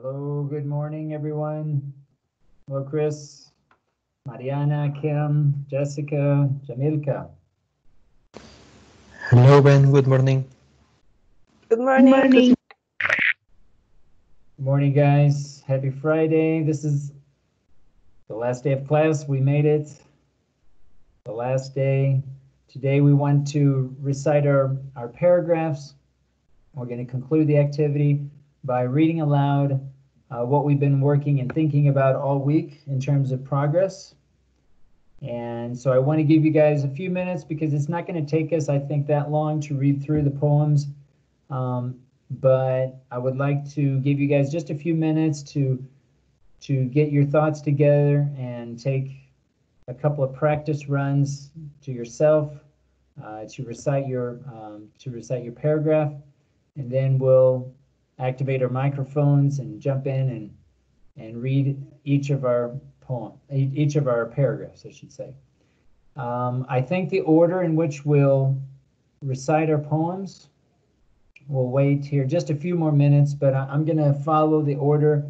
Hello, good morning, everyone. Hello, Chris, Mariana, Kim, Jessica, Jamilka. Hello, Ben. Good morning. Good morning. Good morning. Good morning, guys. Happy Friday. This is the last day of class. We made it. The last day. Today we want to recite our, our paragraphs. We're going to conclude the activity by reading aloud uh, what we've been working and thinking about all week in terms of progress. And so I want to give you guys a few minutes because it's not going to take us, I think, that long to read through the poems. Um, but I would like to give you guys just a few minutes to to get your thoughts together and take a couple of practice runs to yourself uh, to recite your um, to recite your paragraph, and then we'll activate our microphones and jump in and and read each of our poem each of our paragraphs, I should say. Um, I think the order in which we'll recite our poems we'll wait here just a few more minutes, but I, am going to follow the order.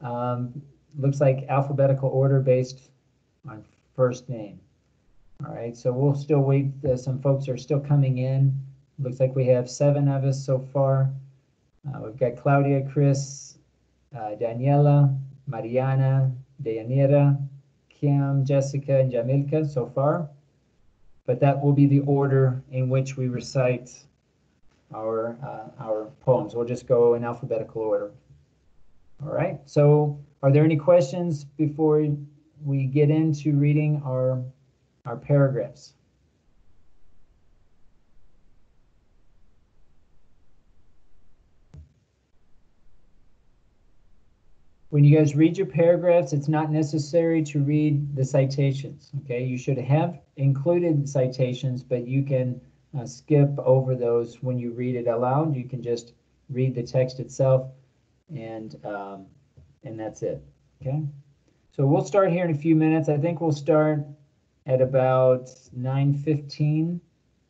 Um, looks like alphabetical order based on first name. All right, so we'll still wait. Uh, some folks are still coming in. Looks like we have seven of us so far. Uh, we've got Claudia, Chris, uh, Daniela, Mariana, Deyanira, Kim, Jessica, and Jamilka so far. But that will be the order in which we recite our, uh, our poems. We'll just go in alphabetical order. All right, so are there any questions before we get into reading our, our paragraphs? When you guys read your paragraphs, it's not necessary to read the citations, okay? You should have included citations, but you can uh, skip over those when you read it aloud. You can just read the text itself, and um, and that's it. Okay. So we'll start here in a few minutes. I think we'll start at about 9:15.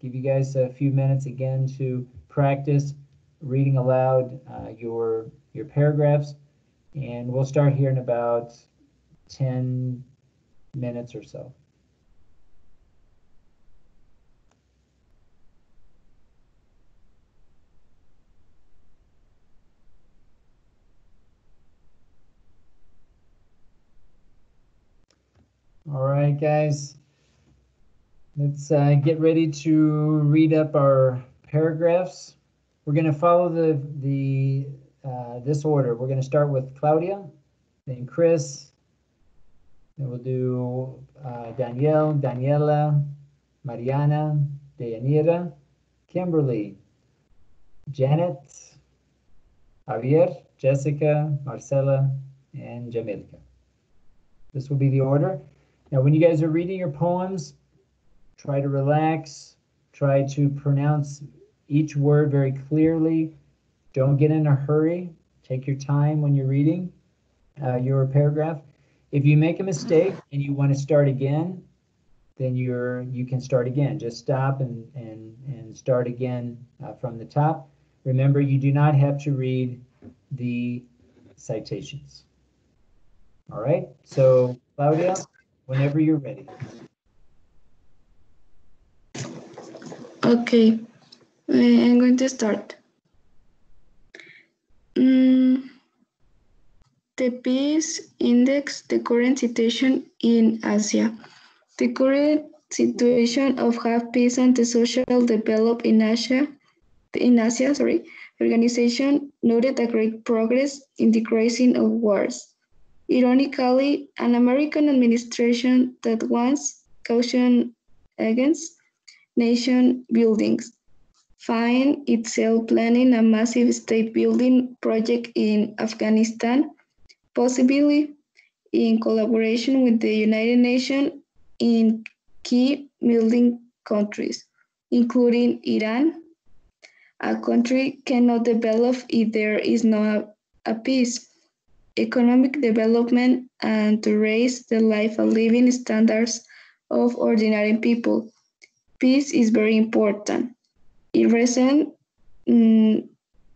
Give you guys a few minutes again to practice reading aloud uh, your your paragraphs, and we'll start here in about 10 minutes or so. All right, guys. Let's uh, get ready to read up our paragraphs. We're going to follow the the uh, this order. We're going to start with Claudia, then Chris, then we'll do uh, Danielle, Daniela, Mariana, Deyanira, Kimberly, Janet, Javier, Jessica, Marcela, and Jamilka. This will be the order. Now, when you guys are reading your poems, try to relax, try to pronounce each word very clearly. Don't get in a hurry. Take your time when you're reading uh, your paragraph. If you make a mistake and you want to start again, then you're you can start again. Just stop and and and start again uh, from the top. Remember, you do not have to read the citations. All right. So, Claudia, whenever you're ready. Okay, I'm going to start. Mm, the peace index the current situation in Asia. The current situation of have peace and the social development in Asia, in Asia, sorry, organization noted a great progress in decreasing of wars. Ironically, an American administration that once cautioned against nation buildings find itself planning a massive state building project in Afghanistan, possibly in collaboration with the United Nations in key building countries, including Iran. A country cannot develop if there is no a peace economic development and to raise the life and living standards of ordinary people. Peace is very important. In recent mm,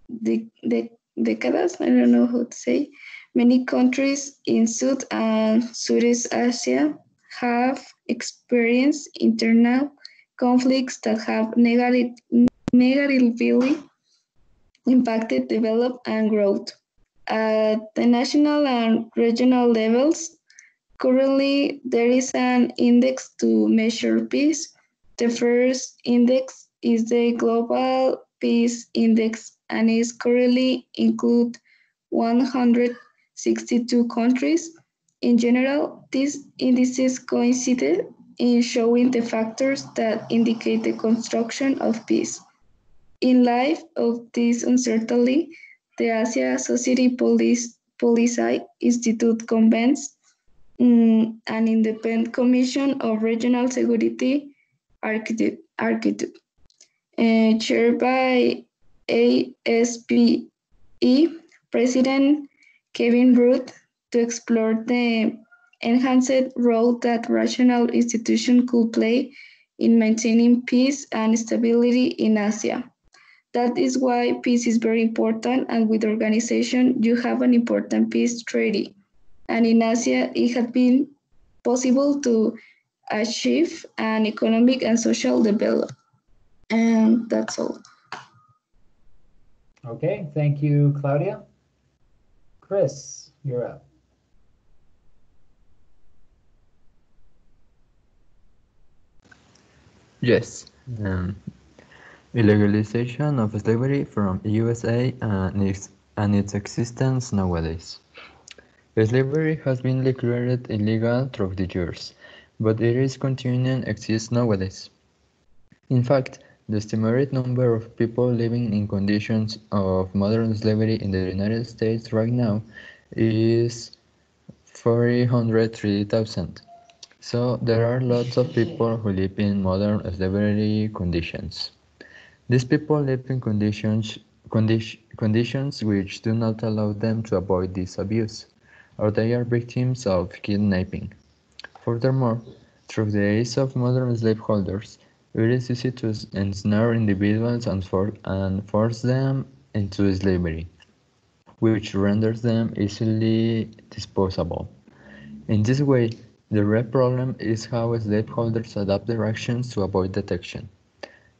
the, the décadas, I don't know how to say, many countries in South and Southeast Asia have experienced internal conflicts that have negative, negatively impacted development and growth. At the national and regional levels, currently there is an index to measure peace. The first index is the Global Peace Index and is currently include 162 countries. In general, these indices coincide in showing the factors that indicate the construction of peace. In light of this uncertainty, the Asia Society Policy Institute convenes um, an independent commission of regional security architect, architect uh, chaired by ASPI President Kevin Rudd to explore the enhanced role that rational institutions could play in maintaining peace and stability in Asia. That is why peace is very important, and with organization, you have an important peace treaty. And in Asia, it has been possible to achieve an economic and social development. And that's all. Okay, thank you, Claudia. Chris, you're up. Yes. Um, illegalization of slavery from USA and its, and its existence nowadays. Slavery has been declared illegal through the years, but it is continuing exist nowadays. In fact, the estimated number of people living in conditions of modern slavery in the United States right now is 403,000. So there are lots of people who live in modern slavery conditions. These people live in conditions, condi conditions which do not allow them to avoid this abuse, or they are victims of kidnapping. Furthermore, through the use of modern slaveholders, it is easy to ensnare individuals and, for and force them into slavery, which renders them easily disposable. In this way, the real problem is how slaveholders adapt their actions to avoid detection.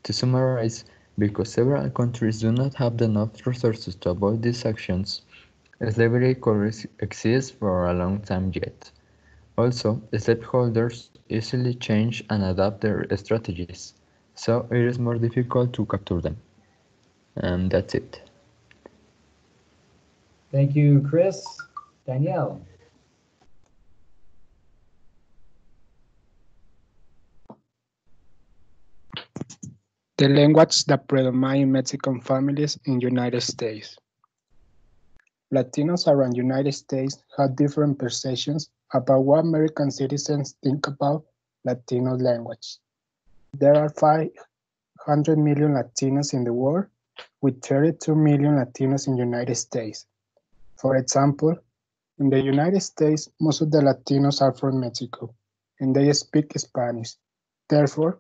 To summarize, because several countries do not have the enough resources to avoid these actions, slavery could exist for a long time yet. Also, stakeholders easily change and adapt their strategies, so it is more difficult to capture them. And that's it. Thank you, Chris. Danielle. The language that predominate in Mexican families in United States. Latinos around United States have different perceptions about what American citizens think about Latino language. There are 500 million Latinos in the world, with 32 million Latinos in the United States. For example, in the United States, most of the Latinos are from Mexico, and they speak Spanish. Therefore,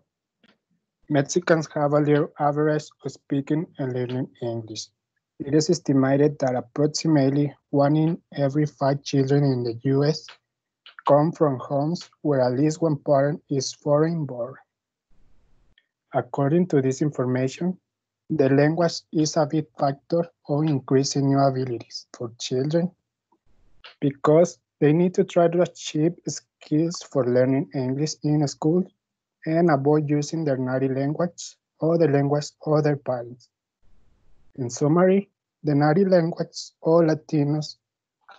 Mexicans have a low average of speaking and learning English. It is estimated that approximately one in every five children in the US come from homes where at least one parent is foreign born. According to this information, the language is a big factor of increasing new abilities for children because they need to try to achieve skills for learning English in school and avoid using their native language or the language of their parents. In summary, the native language of Latinos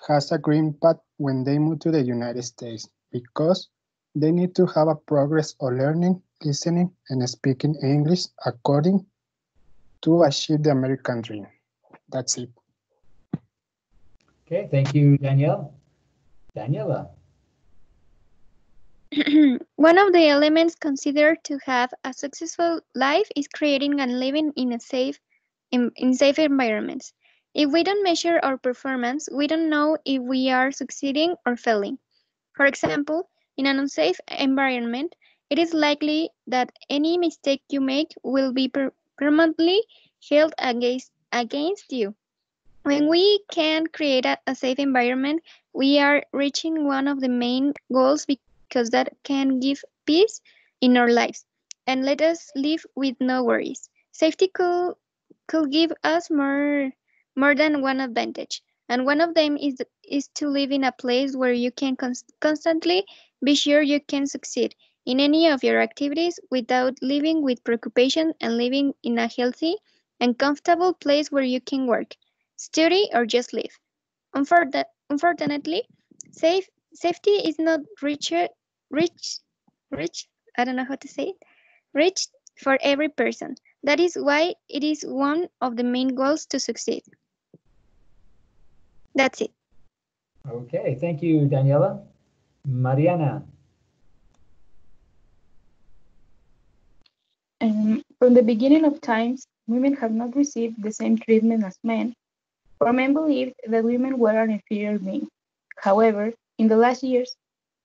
has a green path when they move to the United States because they need to have a progress of learning, listening, and speaking English according to achieve the American dream. That's it. Okay, thank you, Danielle. Daniela. One of the elements considered to have a successful life is creating and living in a safe in, in safe environments. If we don't measure our performance, we don't know if we are succeeding or failing. For example, in an unsafe environment, it is likely that any mistake you make will be per permanently held against, against you. When we can create a, a safe environment, we are reaching one of the main goals because that can give peace in our lives and let us live with no worries. Safety could, could give us more, more than one advantage, and one of them is, is to live in a place where you can cons- constantly be sure you can succeed in any of your activities without living with preoccupation and living in a healthy and comfortable place where you can work, study, or just live. Unfortu- Unfortunately, safe, safety is not richer, rich, rich, I don't know how to say it, rich for every person. That is why it is one of the main goals to succeed. That's it. Okay, thank you, Daniela. Mariana. Um, from the beginning of times, women have not received the same treatment as men, for men believed that women were an inferior being. However, in the last years,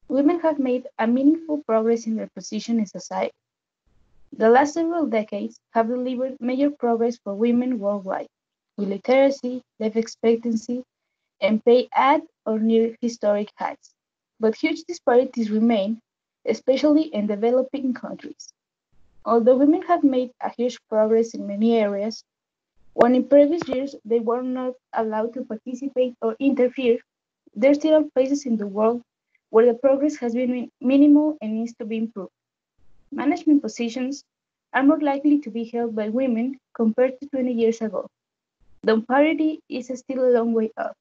women have made a meaningful progress in their position in society. The last several decades have delivered major progress for women worldwide, with literacy, life expectancy, and pay at or near historic heights. But huge disparities remain, especially in developing countries. Although women have made a huge progress in many areas, when in previous years they were not allowed to participate or interfere, there still are places in the world where the progress has been minimal and needs to be improved. Management positions are more likely to be held by women compared to 20 years ago, though parity is still a long way off.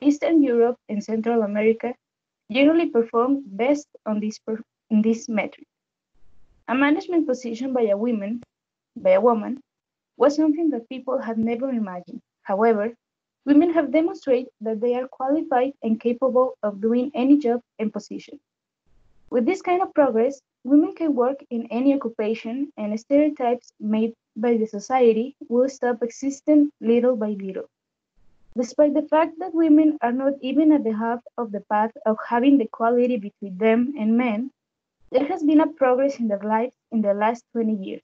Eastern Europe and Central America generally perform best on this, in this metric. A management position by a woman, by a woman, was something that people had never imagined. However, women have demonstrated that they are qualified and capable of doing any job and position. With this kind of progress, women can work in any occupation and stereotypes made by the society will stop existing little by little. Despite the fact that women are not even at the half of the path of having the equality between them and men, there has been a progress in their lives in the last 20 years,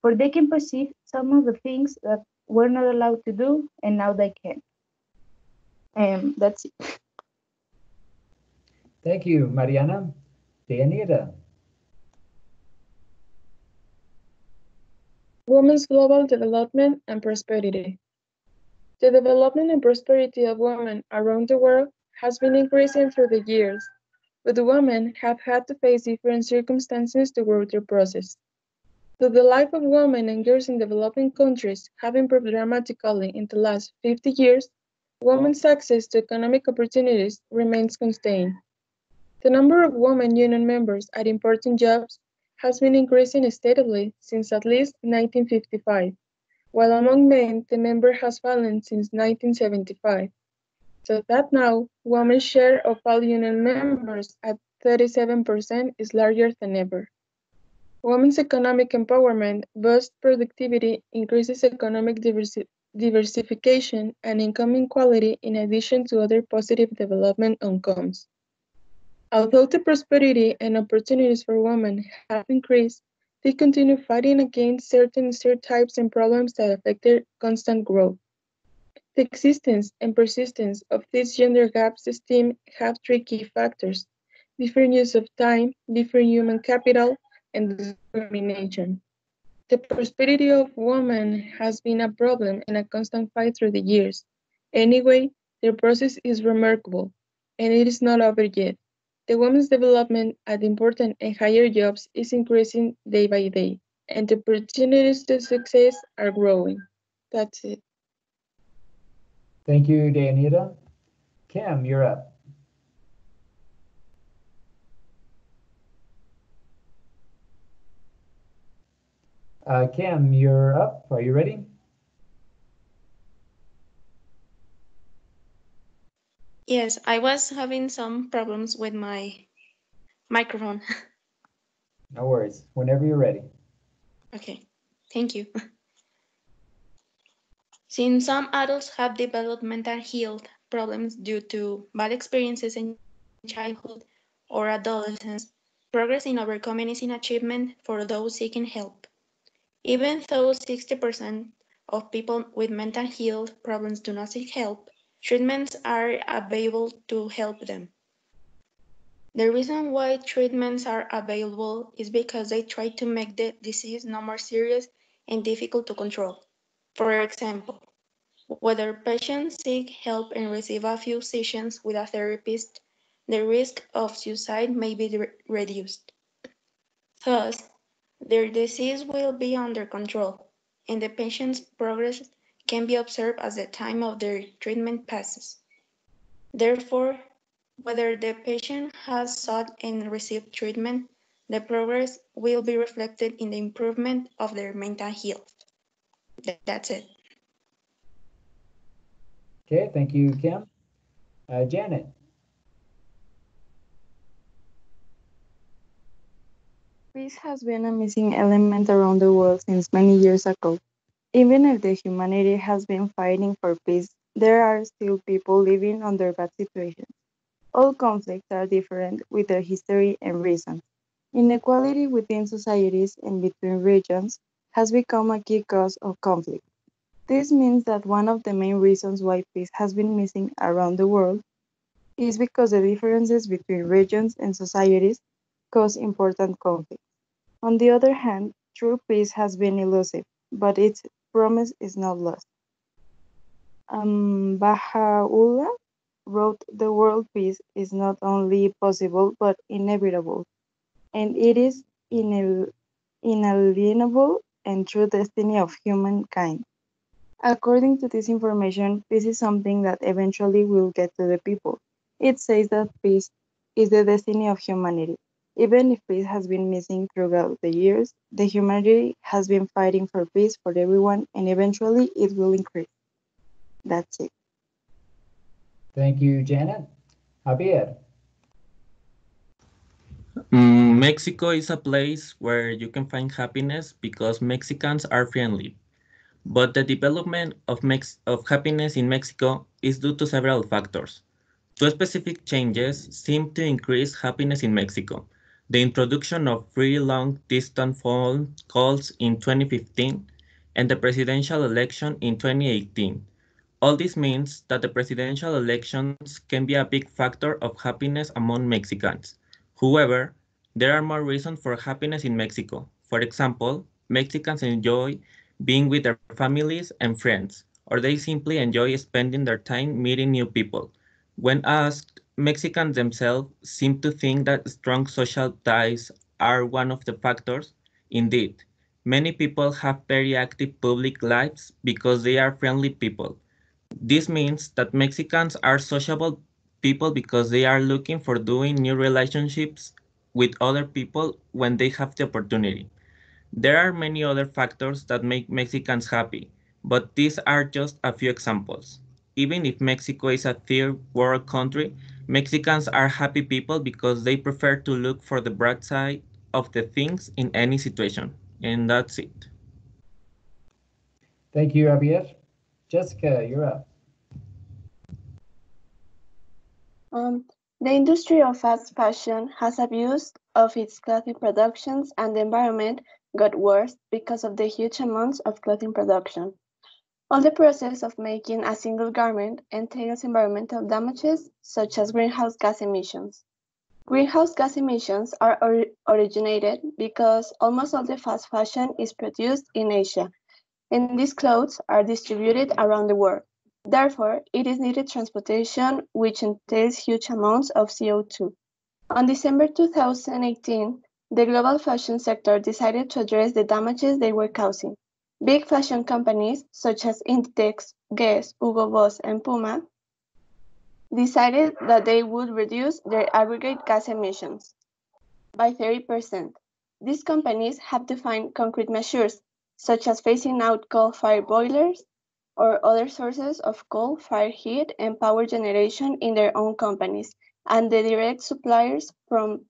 for they can perceive some of the things that were not allowed to do and now they can. Um, that's it. Thank you, Mariana. Deyanira. Women's global development and prosperity. The development and prosperity of women around the world has been increasing through the years, but women have had to face different circumstances to grow their process. Though the life of women and girls in developing countries have improved dramatically in the last 50 years, women's access to economic opportunities remains constrained. The number of women union members at important jobs has been increasing steadily since at least 1955, while among men the number has fallen since 1975. So that now, women's share of all union members at 37% is larger than ever. Women's economic empowerment boosts productivity, increases economic diversi diversification, and income equality in addition to other positive development outcomes. Although the prosperity and opportunities for women have increased, they continue fighting against certain stereotypes and problems that affect their constant growth. The existence and persistence of these gender gaps esteem have three key factors different use of time, different human capital, and discrimination. The prosperity of women has been a problem and a constant fight through the years. Anyway, their process is remarkable, and it is not over yet. The women's development at important and higher jobs is increasing day by day, and the opportunities to success are growing. That's it. Thank you, Deyanira. Kim, you're up. Uh, Kim, you're up. Are you ready? Yes, I was having some problems with my microphone. No worries. Whenever you're ready. Okay, thank you. Since some adults have developmental health problems due to bad experiences in childhood or adolescence, progress in overcoming is an achievement for those seeking help. Even though 60% of people with mental health problems do not seek help, treatments are available to help them. The reason why treatments are available is because they try to make the disease no more serious and difficult to control. For example, whether patients seek help and receive a few sessions with a therapist, the risk of suicide may be re reduced. Thus, their disease will be under control, and the patient's progress can be observed as the time of their treatment passes. Therefore, whether the patient has sought and received treatment, the progress will be reflected in the improvement of their mental health. That's it. Okay, thank you, Kim. Uh, Janet. Peace has been a missing element around the world since many years ago. Even if the humanity has been fighting for peace, there are still people living under bad situations. All conflicts are different with their history and reasons. Inequality within societies and between regions has become a key cause of conflict. This means that one of the main reasons why peace has been missing around the world is because the differences between regions and societies cause important conflicts. On the other hand, true peace has been elusive, but its promise is not lost. Um, Baha'u'llah wrote, The world peace is not only possible but inevitable, and it is inalienable and true destiny of humankind. According to this information, peace is something that eventually will get to the people. It says that peace is the destiny of humanity. Even if peace has been missing throughout the years, the humanity has been fighting for peace for everyone, and eventually it will increase. That's it. Thank you, Janet. Javier. Mm, Mexico is a place where you can find happiness because Mexicans are friendly. But the development of, Mex of happiness in Mexico is due to several factors. Two specific changes seem to increase happiness in Mexico. The introduction of free long-distance phone calls in 2015 and the presidential election in 2018. All this means that the presidential elections can be a big factor of happiness among Mexicans. However, there are more reasons for happiness in Mexico. For example, Mexicans enjoy being with their families and friends, or they simply enjoy spending their time meeting new people. When asked, Mexicans themselves seem to think that strong social ties are one of the factors. Indeed, many people have very active public lives because they are friendly people. This means that Mexicans are sociable people because they are looking for doing new relationships with other people when they have the opportunity. There are many other factors that make Mexicans happy, but these are just a few examples. Even if Mexico is a third world country, Mexicans are happy people because they prefer to look for the bright side of the things in any situation. And that's it. Thank you, Javier. Jessica, you're up. Um, the industry of fast fashion has abused of its clothing productions and the environment got worse because of the huge amounts of clothing production. All the process of making a single garment entails environmental damages such as greenhouse gas emissions. Greenhouse gas emissions are or originated because almost all the fast fashion is produced in Asia, and these clothes are distributed around the world. Therefore, it is needed transportation, which entails huge amounts of CO2. On December 2018, the global fashion sector decided to address the damages they were causing. Big fashion companies such as Inditex, Guess, Hugo Boss, and Puma decided that they would reduce their aggregate gas emissions by 30%. These companies have defined concrete measures, such as phasing out coal-fired boilers or other sources of coal-fired heat and power generation in their own companies, and the direct suppliers from,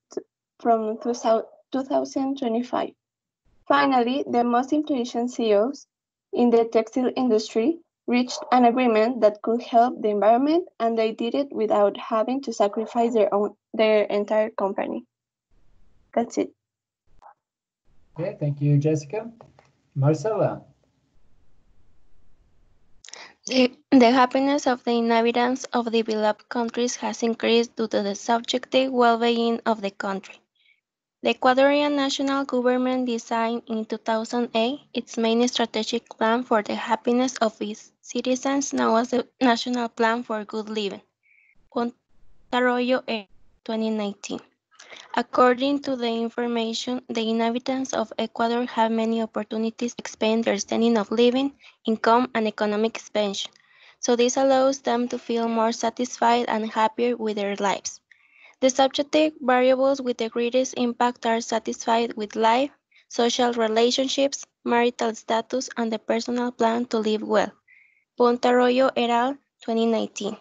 from 2025. Finally, the most influential CEOs in the textile industry reached an agreement that could help the environment and they did it without having to sacrifice their own their entire company. That's it. Okay, thank you, Jessica. Marcela. The, the happiness of the inhabitants of developed countries has increased due to the subjective well-being of the country. The Ecuadorian national government designed in 2008 its main strategic plan for the happiness of its citizens, known as the National Plan for Good Living, Punta Arroyo 2019. According to the information, the inhabitants of Ecuador have many opportunities to expand their standing of living, income, and economic expansion. So this allows them to feel more satisfied and happier with their lives. The subjective variables with the greatest impact are satisfied with life, social relationships, marital status, and the personal plan to live well. Punta Arroyo et al. 2019.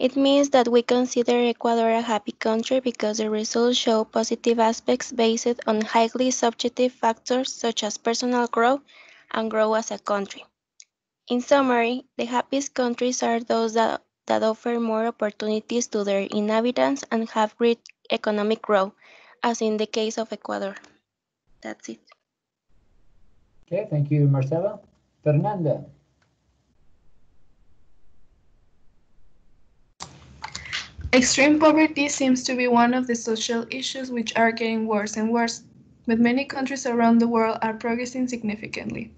It means that we consider Ecuador a happy country because the results show positive aspects based on highly subjective factors such as personal growth and growth as a country. In summary, the happiest countries are those that, that offer more opportunities to their inhabitants and have great economic growth, as in the case of Ecuador. That's it. Okay, thank you, Marcela. Fernanda. Extreme poverty seems to be one of the social issues which are getting worse and worse, but many countries around the world are progressing significantly.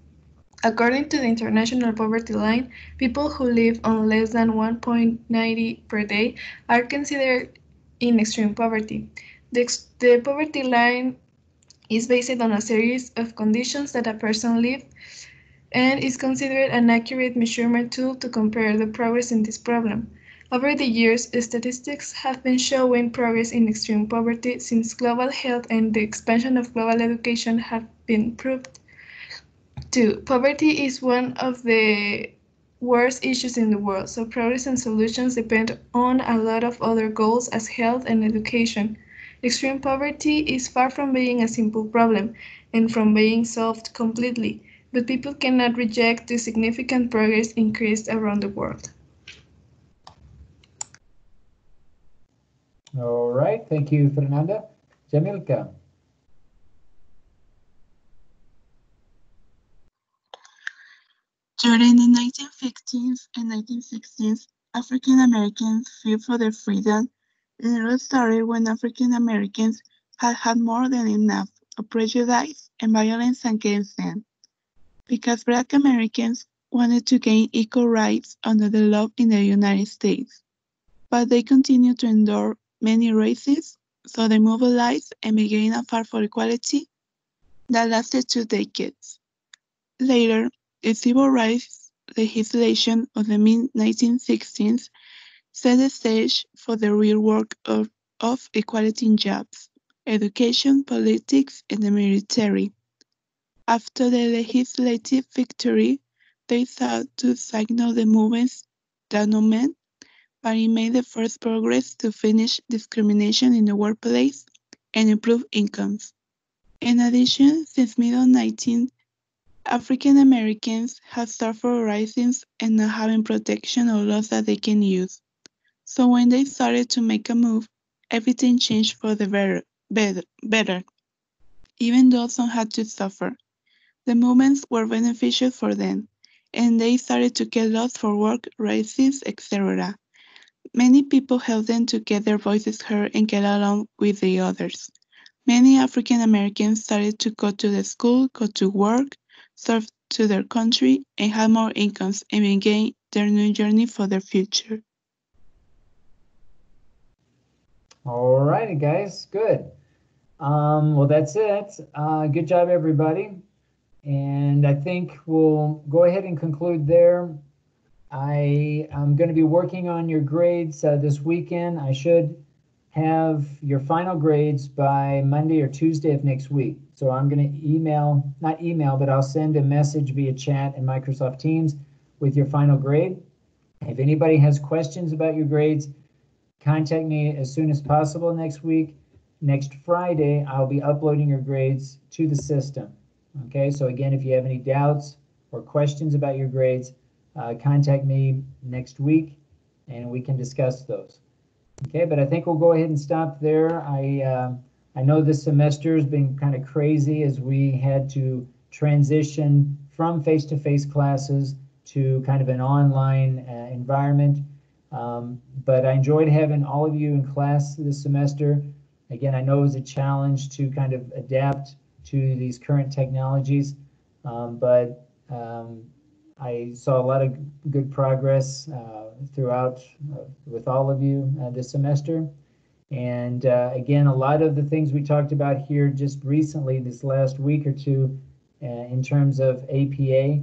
According to the International Poverty Line, people who live on less than 1.90 per day are considered in extreme poverty. The, the poverty line is based on a series of conditions that a person lives and is considered an accurate measurement tool to compare the progress in this problem. Over the years, statistics have been showing progress in extreme poverty since global health and the expansion of global education have been proved. Two, poverty is one of the worst issues in the world, so progress and solutions depend on a lot of other goals as health and education. Extreme poverty is far from being a simple problem and from being solved completely, but people cannot reject the significant progress increased around the world. All right, thank you, Fernanda. Jamilka. During the 1950s and 1960s, African Americans fought for their freedom. The era started when African Americans had had more than enough of prejudice and violence against them. Because Black Americans wanted to gain equal rights under the law in the United States, but they continued to endure many races, so they mobilized and began a fight for equality that lasted two decades. Later, civil rights legislation of the mid-1960s set the stage for the real work of, of equality in jobs, education, politics, and the military. After the legislative victory, they sought to signal the movement's denouement but it made the first progress to finish discrimination in the workplace and improve incomes. In addition, since middle 19, African Americans have suffered risings and not having protection or laws that they can use. So when they started to make a move, everything changed for the better, better, better. Even though some had to suffer, the movements were beneficial for them, and they started to get laws for work, races, etc. Many people helped them to get their voices heard and get along with the others. Many African Americans started to go to the school, go to work, serve to their country, and have more incomes and begin their new journey for their future. All righty, guys, good. Um, well, that's it. Uh, good job, everybody. And I think we'll go ahead and conclude there. I am going to be working on your grades uh, this weekend. I should have your final grades by Monday or Tuesday of next week. So I'm going to email, not email, but I'll send a message via chat in Microsoft Teams with your final grade. If anybody has questions about your grades, contact me as soon as possible next week. Next Friday, I'll be uploading your grades to the system. Okay, so again, if you have any doubts or questions about your grades, uh, contact me next week and we can discuss those. Okay, but I think we'll go ahead and stop there. I uh, I know this semester has been kind of crazy as we had to transition from face-to-face classes to kind of an online uh, environment. Um, but I enjoyed having all of you in class this semester. Again, I know it was a challenge to kind of adapt to these current technologies, um, but um, I saw a lot of good progress uh, throughout uh, with all of you uh, this semester. And uh, again, a lot of the things we talked about here just recently, this last week or two, uh, in terms of APA,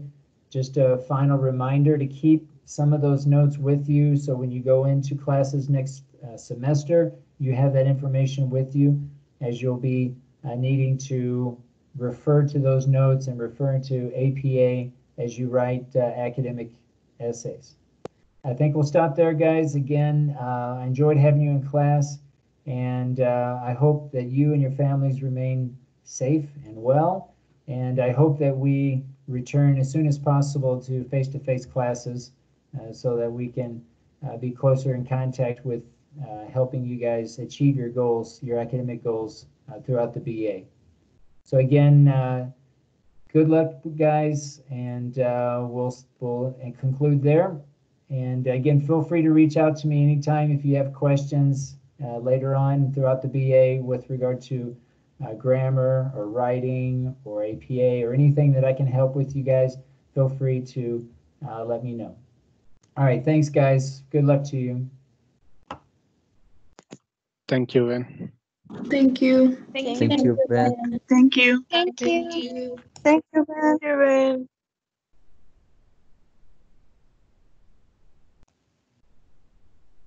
just a final reminder to keep some of those notes with you. So when you go into classes next uh, semester, you have that information with you as you'll be needing to refer to those notes and referring to APA as you write uh, academic essays. I think we'll stop there, guys. Again, uh, I enjoyed having you in class, and uh, I hope that you and your families remain safe and well. And I hope that we return as soon as possible to face-to-face classes uh, so that we can uh, be closer in contact with uh, helping you guys achieve your goals, your academic goals uh, throughout the BA. So again, good luck, guys, and uh, we'll we'll conclude there. And again, feel free to reach out to me anytime if you have questions uh, later on throughout the BA with regard to uh, grammar or writing or APA or anything that I can help with you guys. Feel free to uh, let me know. All right, thanks, guys. Good luck to you. Thank you, Ben. Thank you. Thank you, Thank you, Ben. Thank you. Thank you. Thank you, Ben.